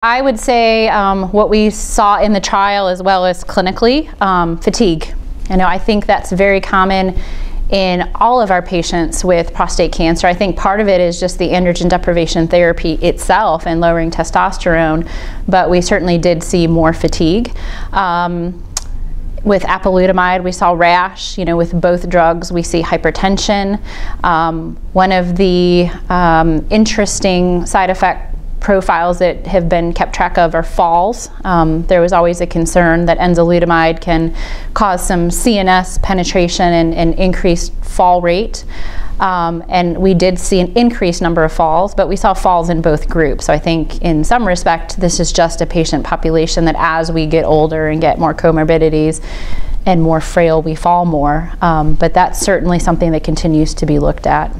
I would say um, what we saw in the trial as well as clinically, um, fatigue. You know, I think that's very common in all of our patients with prostate cancer. I think part of it is just the androgen deprivation therapy itself and lowering testosterone, but we certainly did see more fatigue. Um, with apalutamide, we saw rash. You know, with both drugs, we see hypertension. Um, one of the um, interesting side effect profiles that have been kept track of are falls. Um, there was always a concern that enzalutamide can cause some CNS penetration and, and increased fall rate. Um, and we did see an increased number of falls, but we saw falls in both groups. So I think in some respect, this is just a patient population that as we get older and get more comorbidities and more frail, we fall more. Um, but that's certainly something that continues to be looked at.